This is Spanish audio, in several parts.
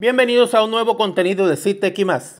Bienvenidos a un nuevo contenido de CITEC y más.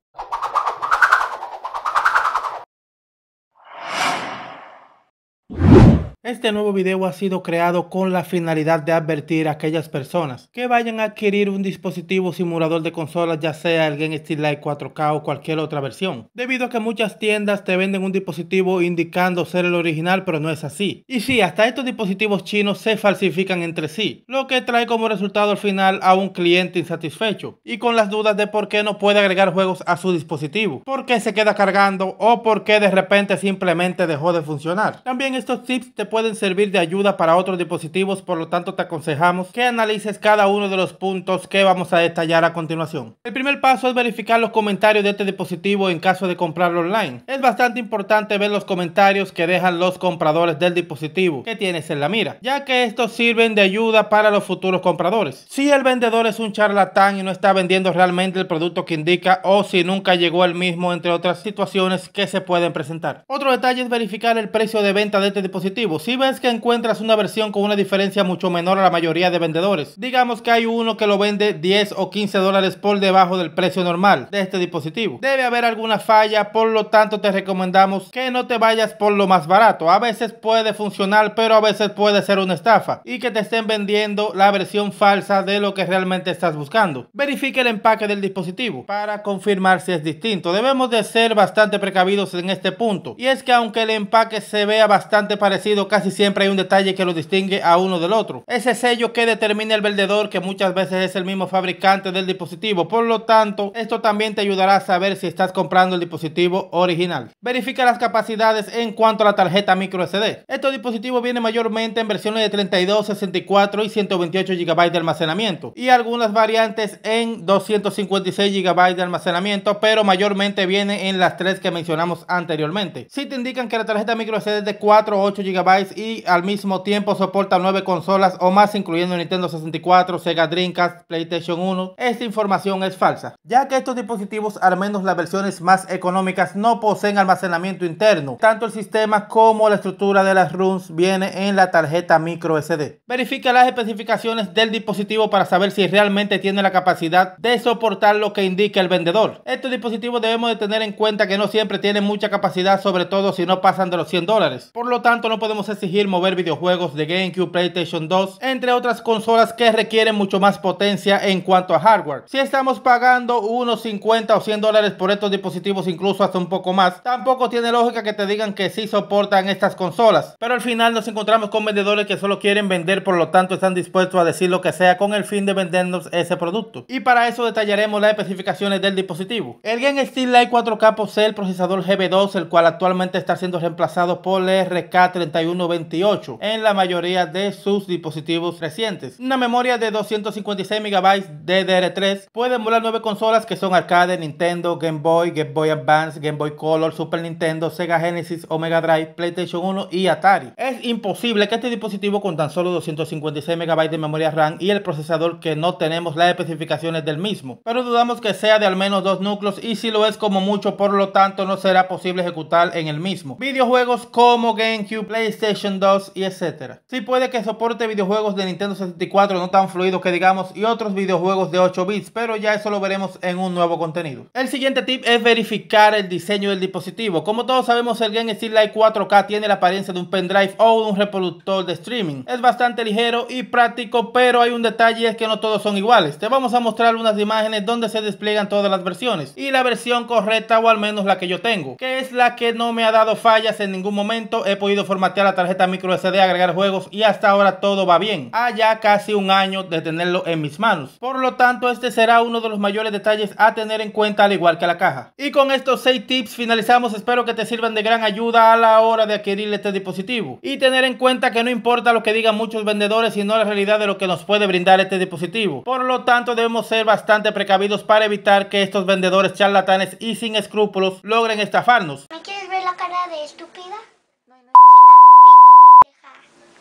Este nuevo video ha sido creado con la finalidad de advertir a aquellas personas que vayan a adquirir un dispositivo simulador de consolas ya sea el Game Steel Light 4K o cualquier otra versión, debido a que muchas tiendas te venden un dispositivo indicando ser el original pero no es así. Y sí, hasta estos dispositivos chinos se falsifican entre sí, lo que trae como resultado al final a un cliente insatisfecho y con las dudas de por qué no puede agregar juegos a su dispositivo, por qué se queda cargando o por qué de repente simplemente dejó de funcionar. También estos tips te pueden pueden servir de ayuda para otros dispositivos, por lo tanto te aconsejamos que analices cada uno de los puntos que vamos a detallar a continuación. El primer paso es verificar los comentarios de este dispositivo en caso de comprarlo online. Es bastante importante ver los comentarios que dejan los compradores del dispositivo que tienes en la mira, ya que estos sirven de ayuda para los futuros compradores. Si el vendedor es un charlatán y no está vendiendo realmente el producto que indica o si nunca llegó el mismo, entre otras situaciones que se pueden presentar. Otro detalle es verificar el precio de venta de este dispositivo si ves que encuentras una versión con una diferencia mucho menor a la mayoría de vendedores, digamos que hay uno que lo vende 10 o 15 dólares por debajo del precio normal de este dispositivo, debe haber alguna falla, por lo tanto te recomendamos que no te vayas por lo más barato. A veces puede funcionar, pero a veces puede ser una estafa y que te estén vendiendo la versión falsa de lo que realmente estás buscando. Verifique el empaque del dispositivo para confirmar si es distinto. Debemos de ser bastante precavidos en este punto y es que aunque el empaque se vea bastante parecido casi siempre hay un detalle que lo distingue a uno del otro. Ese sello que determina el vendedor que muchas veces es el mismo fabricante del dispositivo. Por lo tanto, esto también te ayudará a saber si estás comprando el dispositivo original. Verifica las capacidades en cuanto a la tarjeta micro SD. Estos dispositivos vienen mayormente en versiones de 32, 64 y 128 GB de almacenamiento y algunas variantes en 256 GB de almacenamiento, pero mayormente viene en las tres que mencionamos anteriormente. Si te indican que la tarjeta micro SD es de 4 o 8 GB y al mismo tiempo soporta 9 consolas o más incluyendo Nintendo 64, Sega Dreamcast, PlayStation 1. Esta información es falsa, ya que estos dispositivos, al menos las versiones más económicas, no poseen almacenamiento interno. Tanto el sistema como la estructura de las ROMs viene en la tarjeta micro SD. Verifica las especificaciones del dispositivo para saber si realmente tiene la capacidad de soportar lo que indica el vendedor. Estos dispositivos debemos de tener en cuenta que no siempre tienen mucha capacidad, sobre todo si no pasan de los 100 dólares. Por lo tanto, no podemos exigir mover videojuegos de GameCube, PlayStation 2, entre otras consolas que requieren mucho más potencia en cuanto a hardware. Si estamos pagando unos 50 o 100 dólares por estos dispositivos, incluso hasta un poco más, tampoco tiene lógica que te digan que sí soportan estas consolas. Pero al final nos encontramos con vendedores que solo quieren vender, por lo tanto están dispuestos a decir lo que sea con el fin de vendernos ese producto. Y para eso detallaremos las especificaciones del dispositivo. El Game Steel Light 4K posee el procesador GB2, el cual actualmente está siendo reemplazado por el RK31 28 en la mayoría de sus dispositivos recientes. Una memoria de 256 MB DDR3 puede emular nueve consolas que son arcade, Nintendo, Game Boy, Game Boy Advance, Game Boy Color, Super Nintendo, Sega Genesis, Omega Drive, PlayStation 1 y Atari. Es imposible que este dispositivo con tan solo 256 MB de memoria RAM y el procesador que no tenemos las especificaciones del mismo, pero dudamos que sea de al menos dos núcleos y si lo es como mucho, por lo tanto no será posible ejecutar en el mismo. Videojuegos como GameCube, PlayStation PlayStation 2 y etcétera. Sí puede que soporte videojuegos de Nintendo 64 no tan fluidos que digamos y otros videojuegos de 8 bits, pero ya eso lo veremos en un nuevo contenido. El siguiente tip es verificar el diseño del dispositivo. Como todos sabemos el Game Steel Light 4K tiene la apariencia de un pendrive o un reproductor de streaming. Es bastante ligero y práctico, pero hay un detalle es que no todos son iguales. Te vamos a mostrar unas imágenes donde se despliegan todas las versiones y la versión correcta o al menos la que yo tengo, que es la que no me ha dado fallas en ningún momento. He podido formatear la tarjeta micro SD, agregar juegos y hasta ahora todo va bien. Ha ya casi un año de tenerlo en mis manos. Por lo tanto, este será uno de los mayores detalles a tener en cuenta al igual que la caja. Y con estos 6 tips finalizamos. Espero que te sirvan de gran ayuda a la hora de adquirir este dispositivo. Y tener en cuenta que no importa lo que digan muchos vendedores, sino la realidad de lo que nos puede brindar este dispositivo. Por lo tanto, debemos ser bastante precavidos para evitar que estos vendedores charlatanes y sin escrúpulos logren estafarnos. ¿Me quieres ver la cara de estúpida?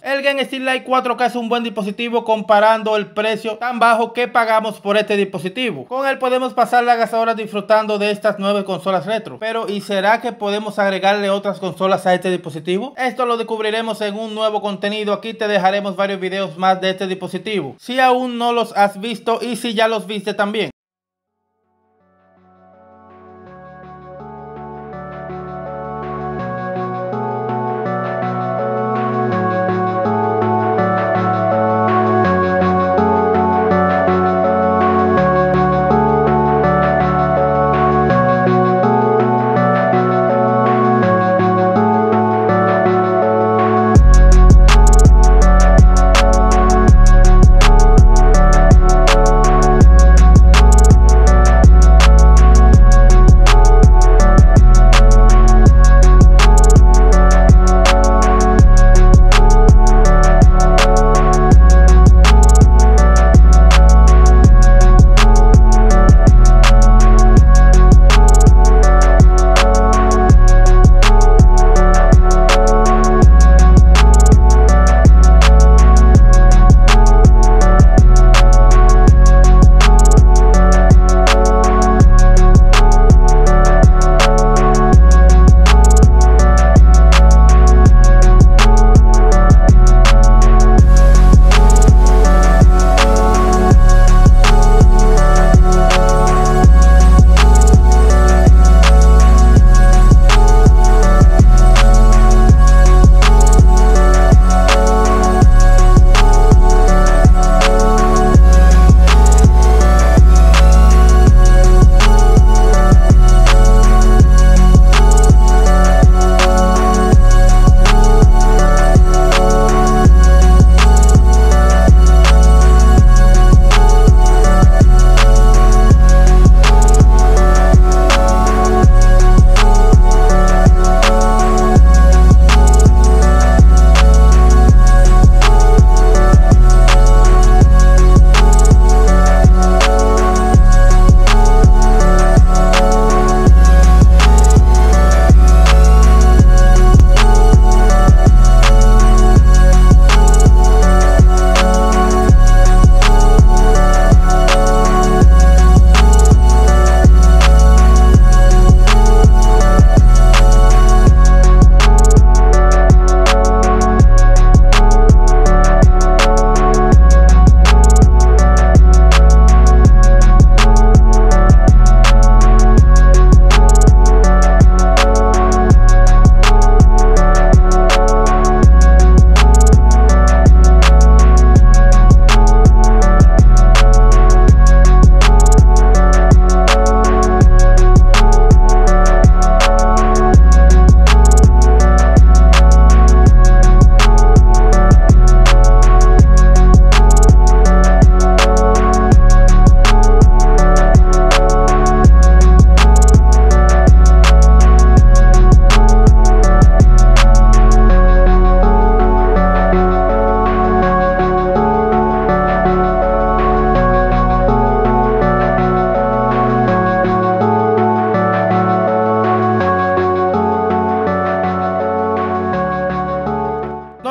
El Game Steel Light 4K es un buen dispositivo comparando el precio tan bajo que pagamos por este dispositivo. Con él podemos pasar las horas disfrutando de estas nueve consolas retro. Pero ¿y será que podemos agregarle otras consolas a este dispositivo? Esto lo descubriremos en un nuevo contenido. Aquí te dejaremos varios videos más de este dispositivo. Si aún no los has visto y si ya los viste también.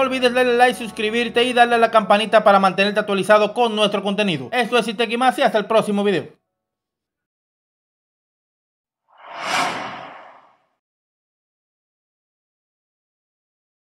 Olvides darle like, suscribirte y darle a la campanita para mantenerte actualizado con nuestro contenido. Esto es Iteki Más y hasta el próximo video.